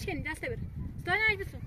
keşke nidası da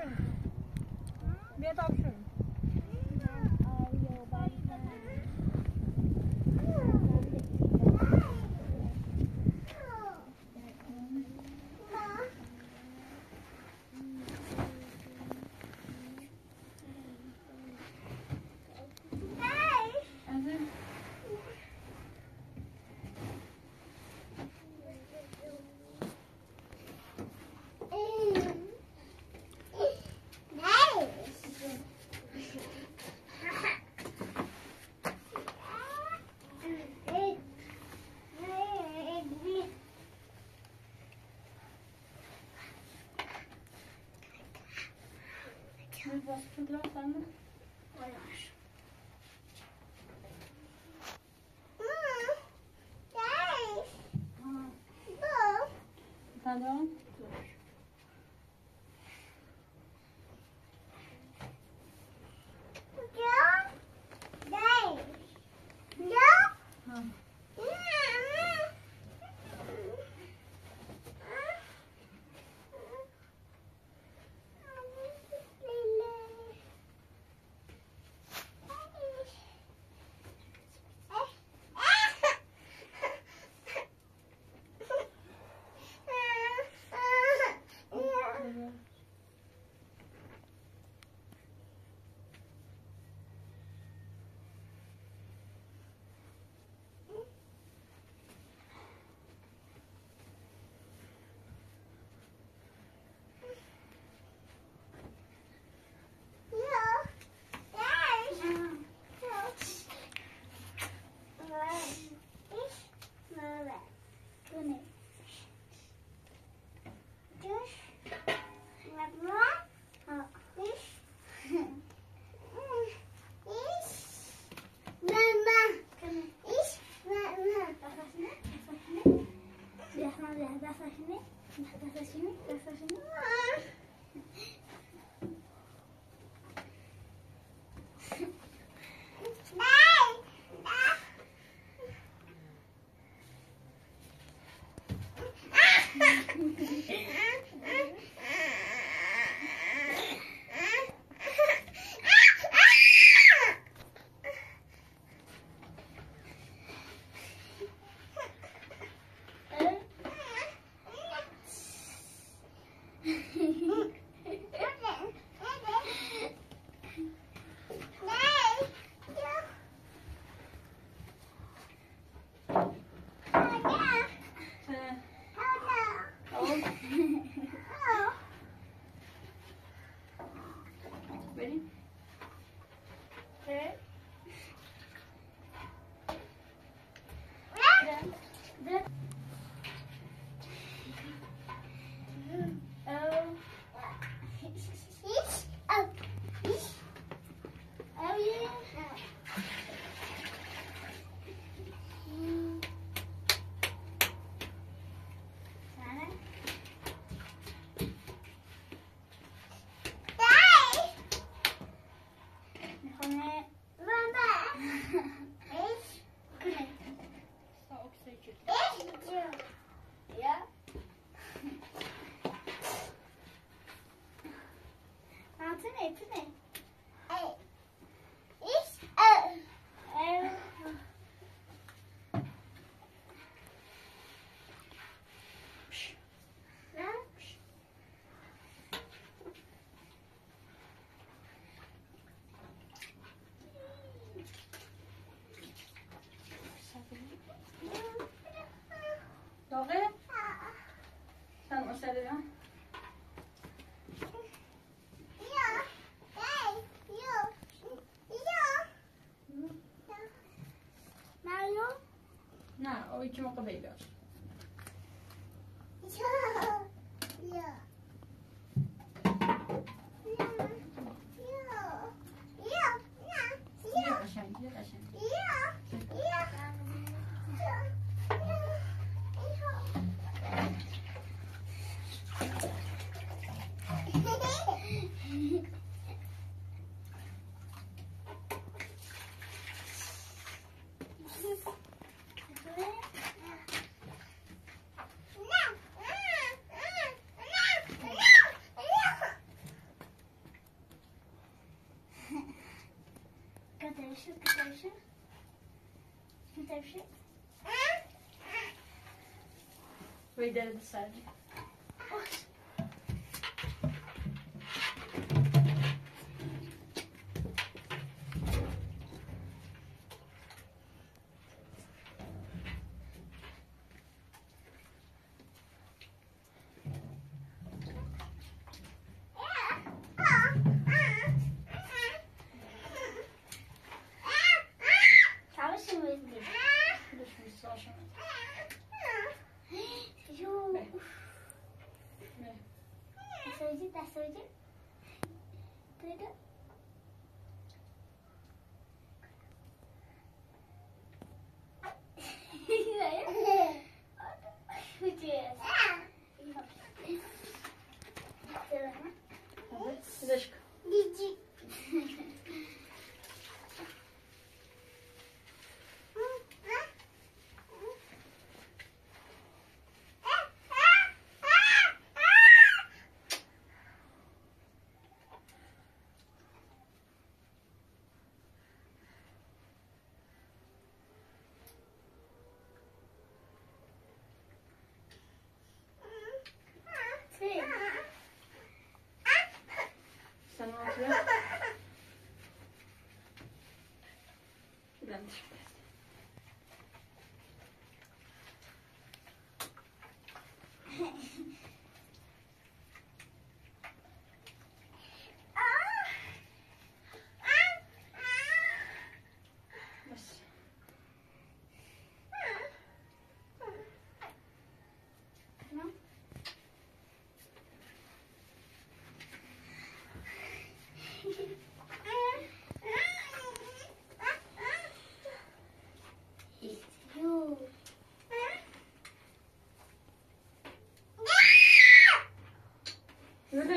Yeah. Tamam. Moka baby Petaşı, petaşı. Petaşı. Ve ileri de sadece. 等老师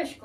Öyle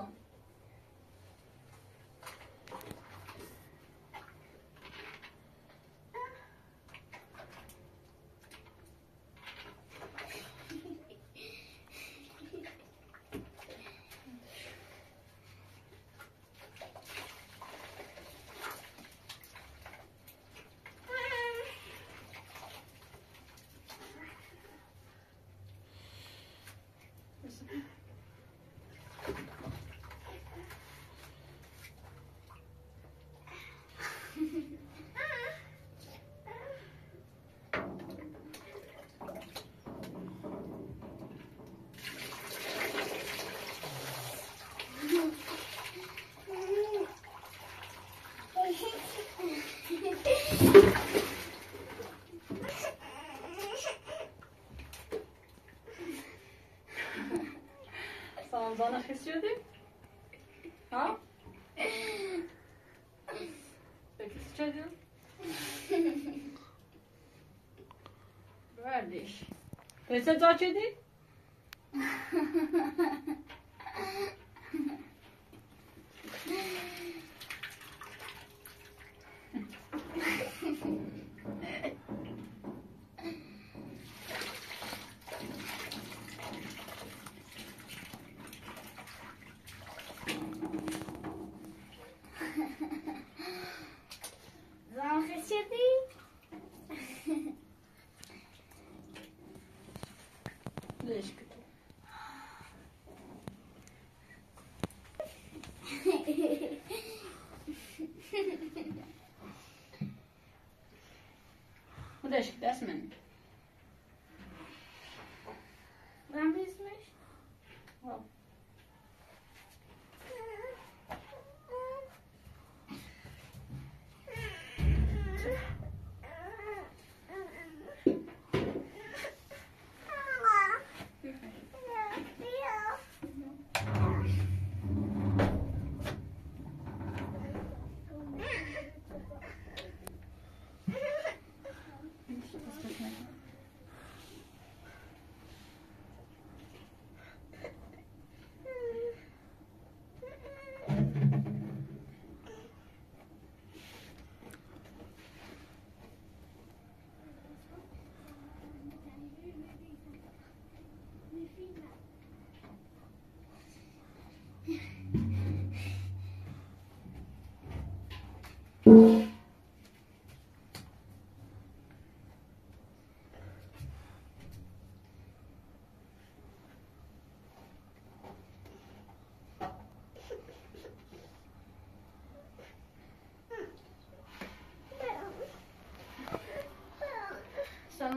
Ramazan'ı kesiyor değil mi? Ha? Peki sıçacağım. Verdi. Neyse daha şey değil.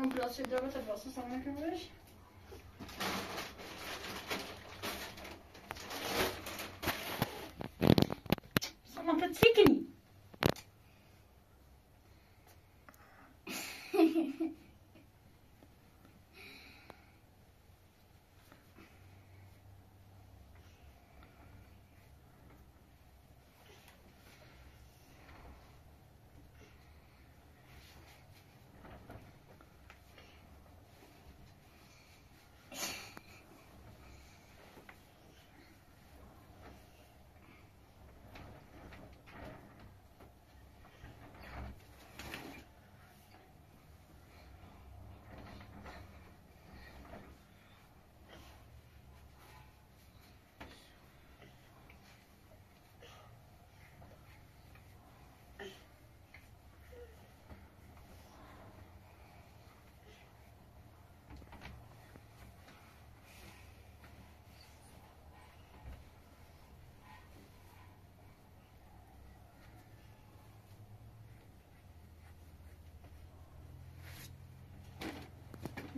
Umarım biraz şey devam et. Basın sana ne kadar?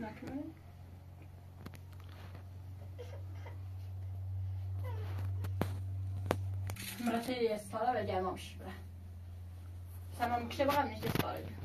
recommend? Men tydligen svarar väl jag mamma. Samma kille bara, men inte svarar ju.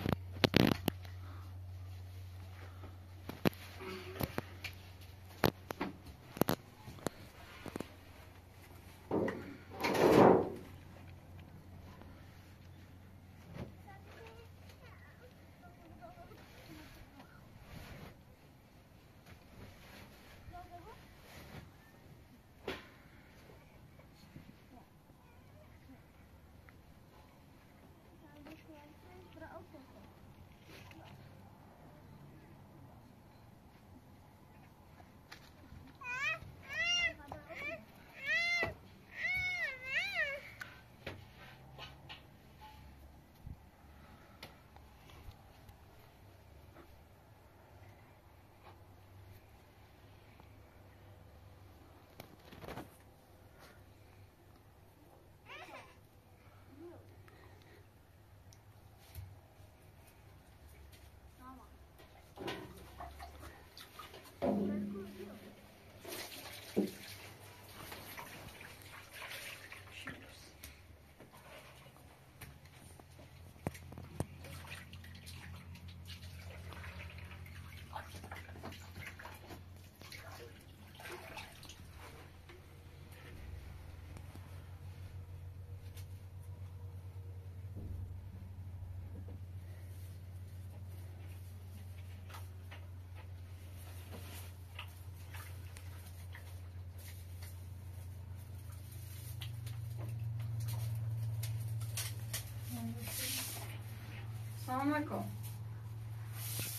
Assalamualaikum.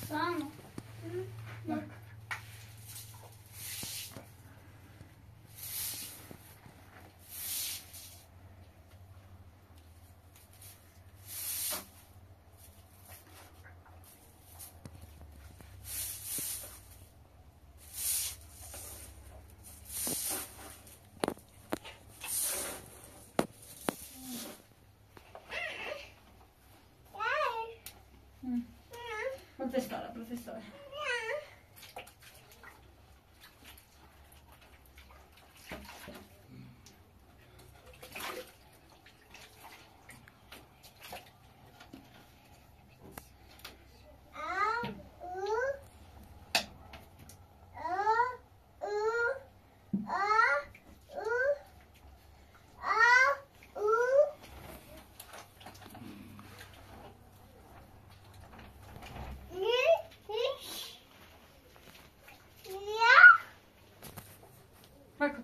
Assalamualaikum.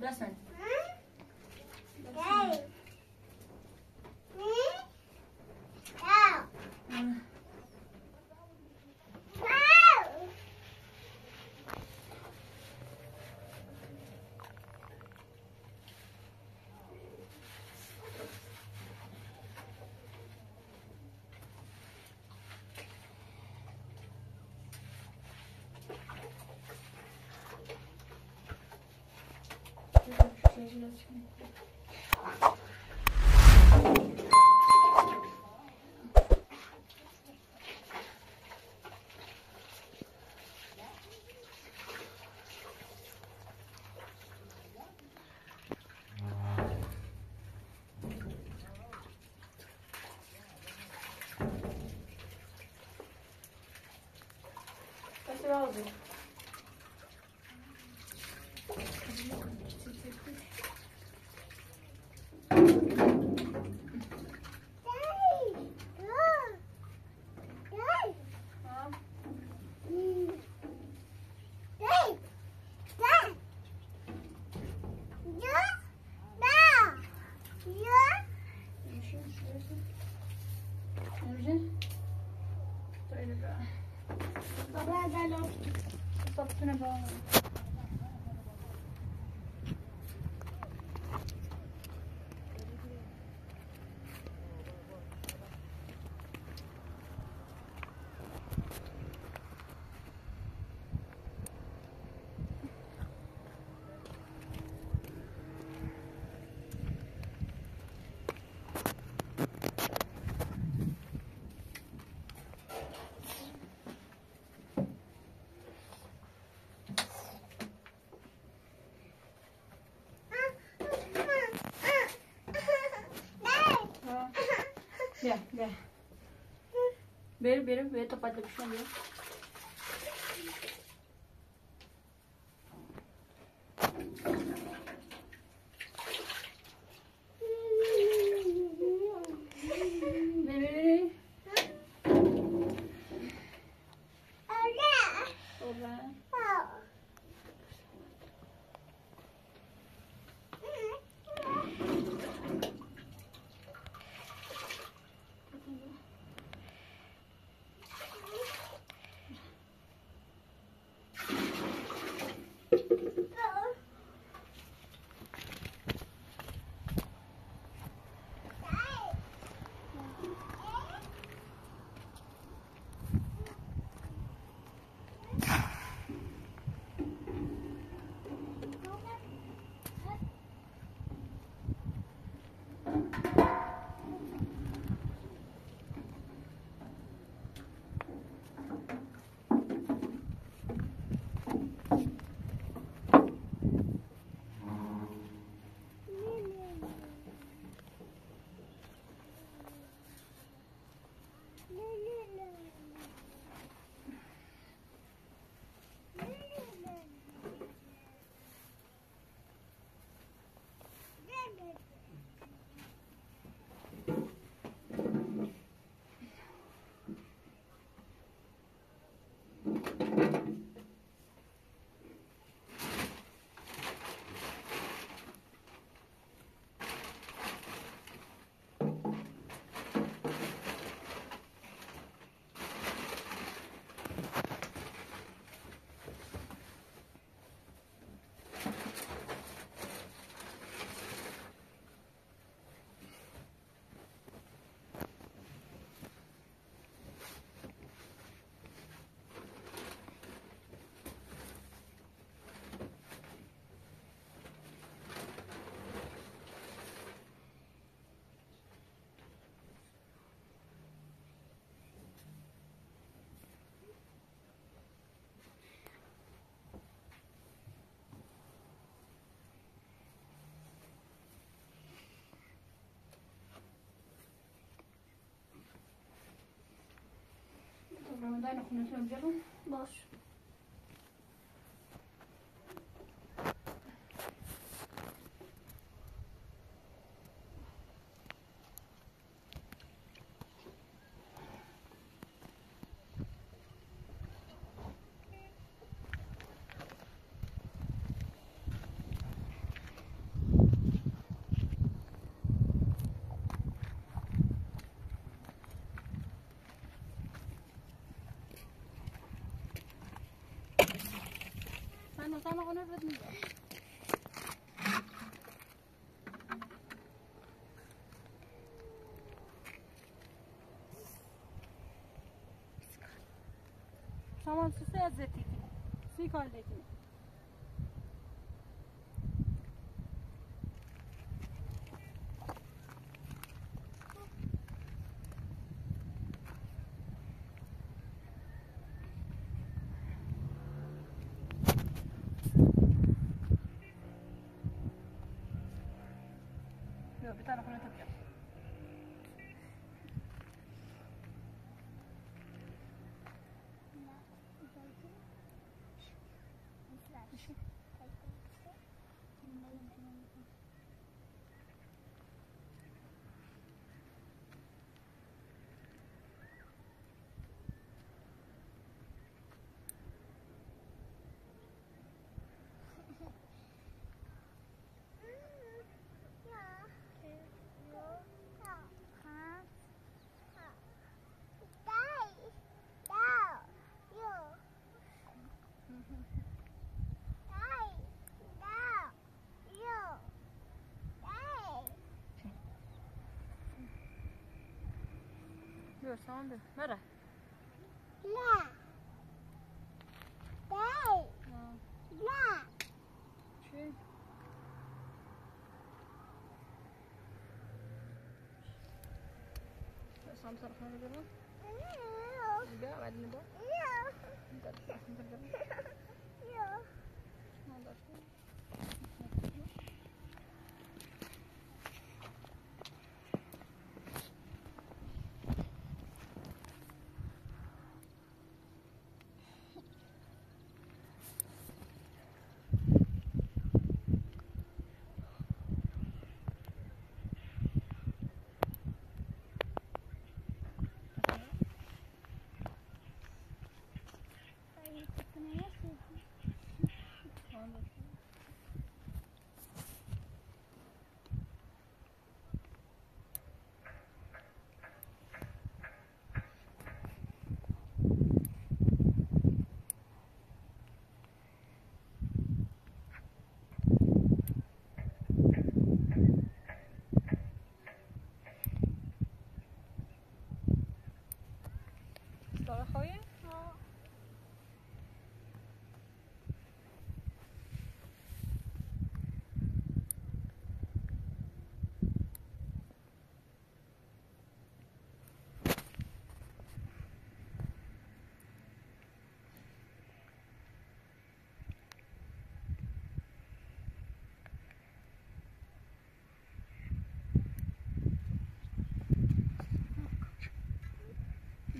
placer. Você vai ouvir. open a ball. Gel gel. Benim benim böyle topatla bir şey oluyor. ben okunatmam canım. Boş. Sana onu öpmedim. Tamam sus Hazreti. Suyu kaldı You're sound. Mara. La. Day. La. Schön. Samsar kan dulu. Enggak, ada enggak. Iya. Enggak, enggak.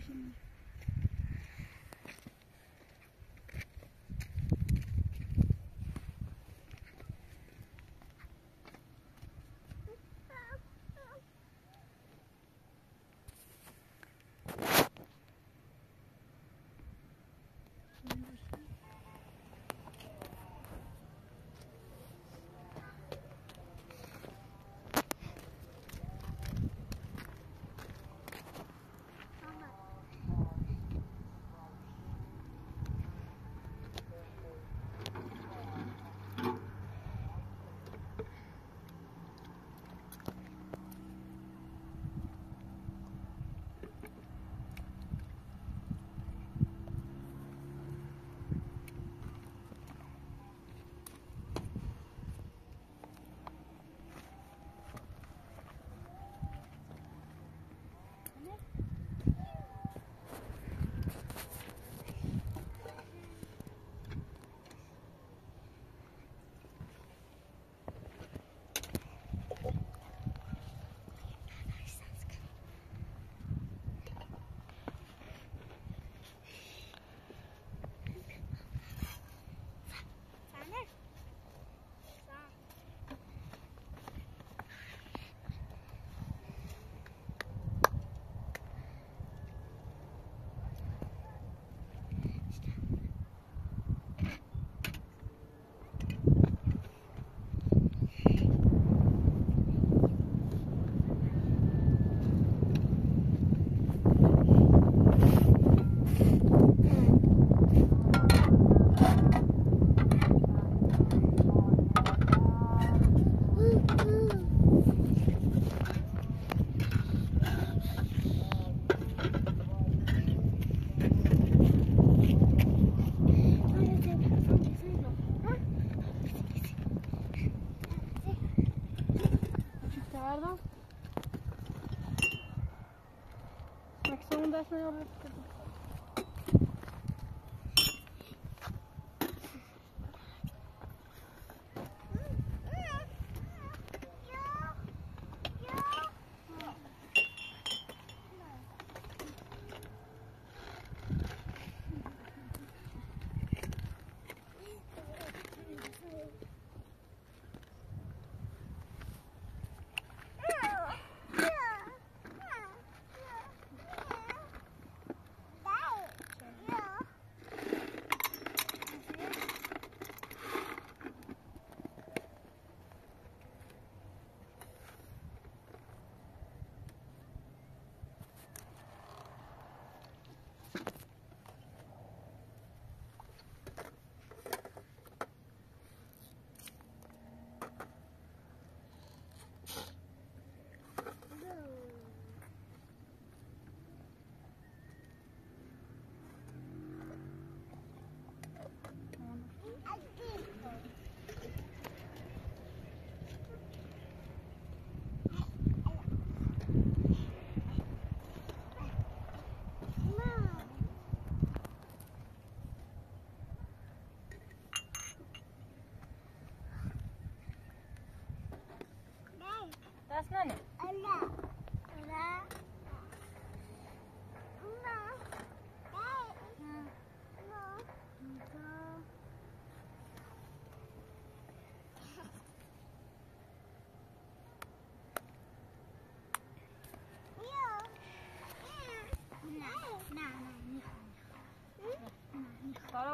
Hmm.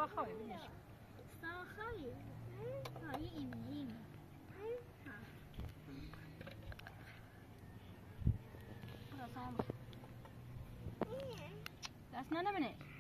Stała chory, widzisz? Stała That's not a minute.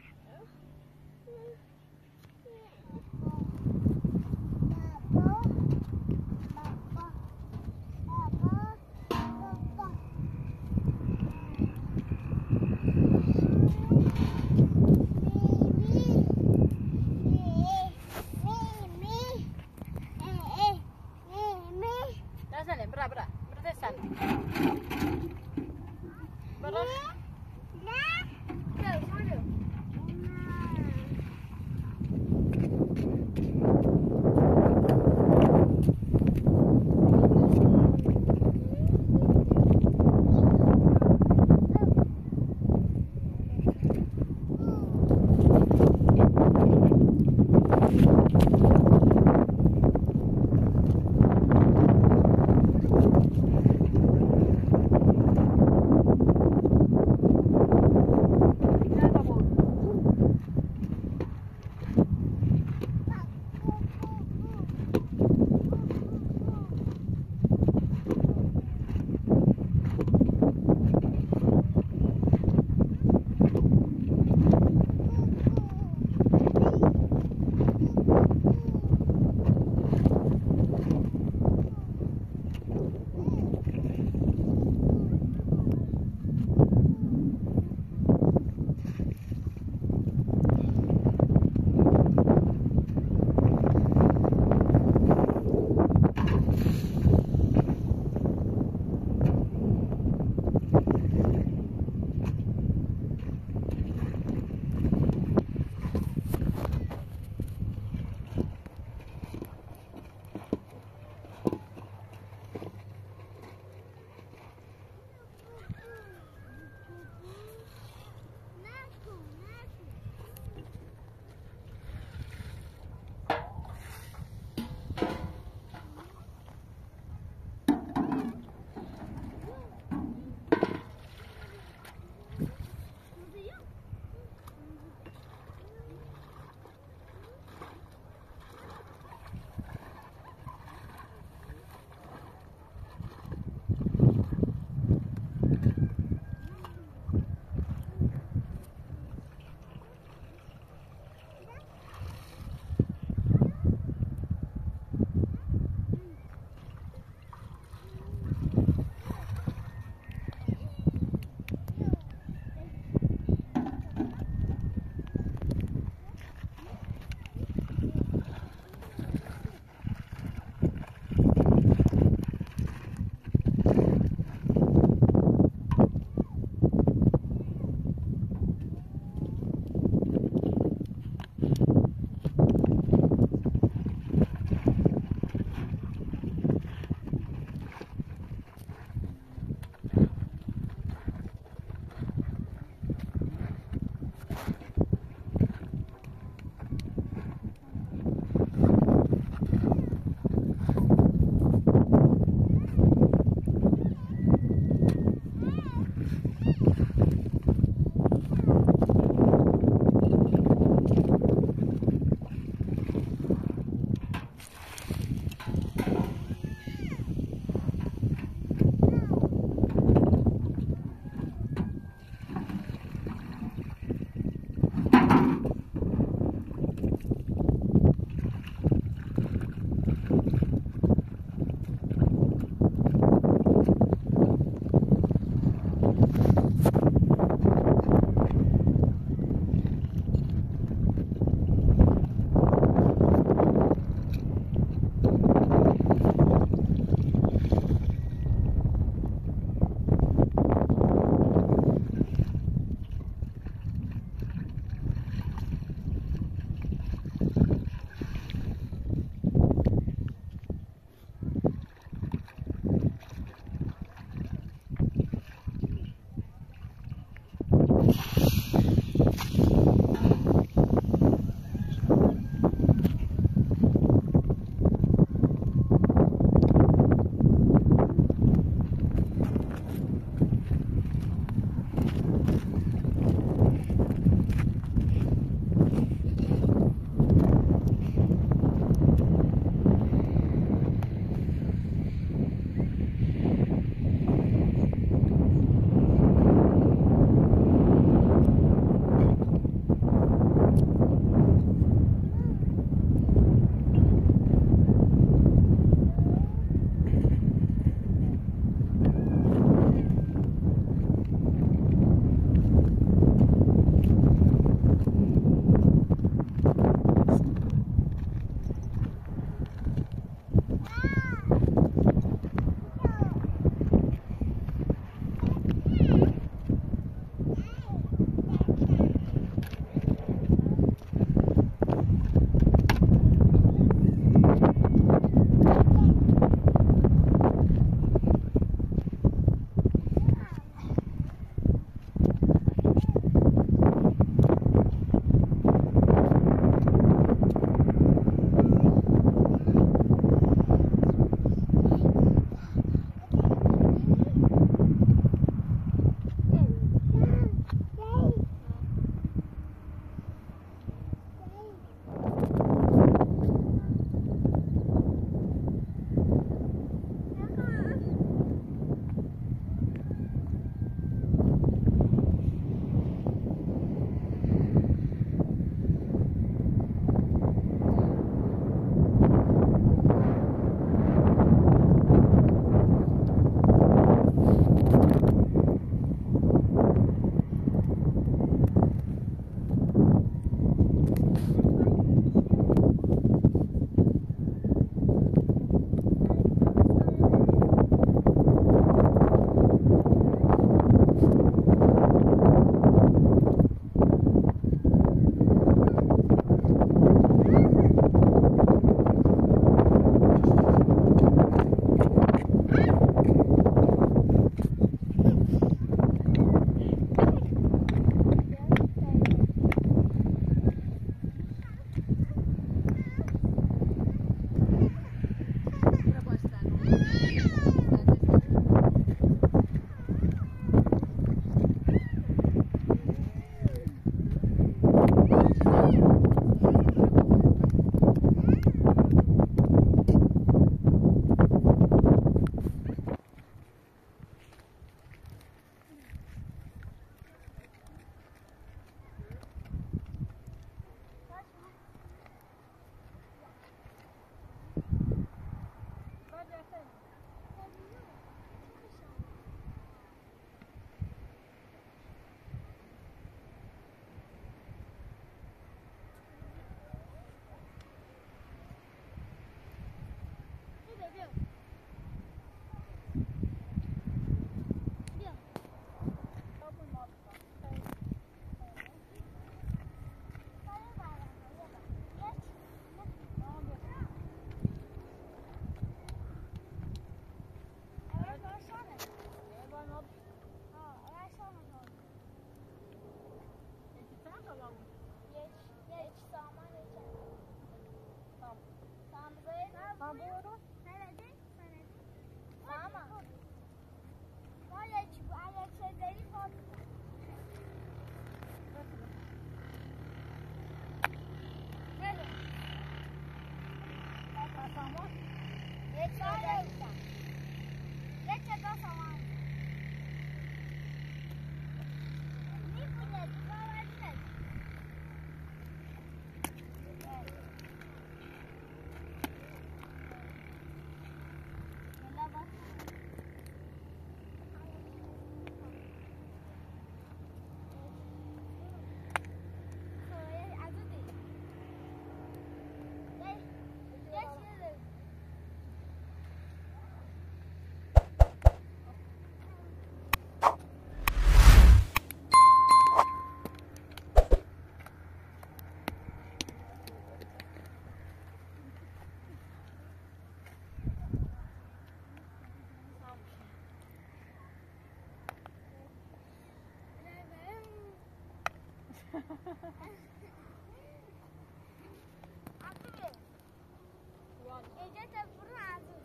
Ece tarafının ağzı.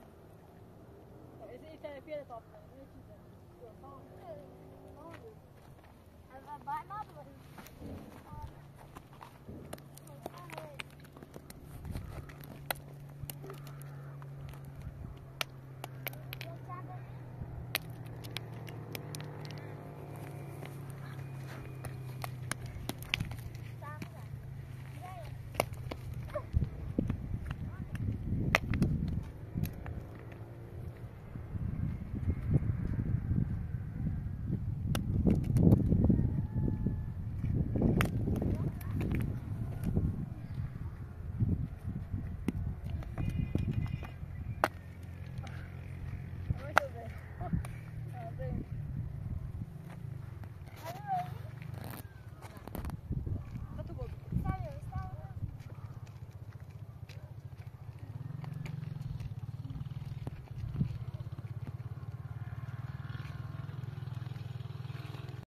Ece ilk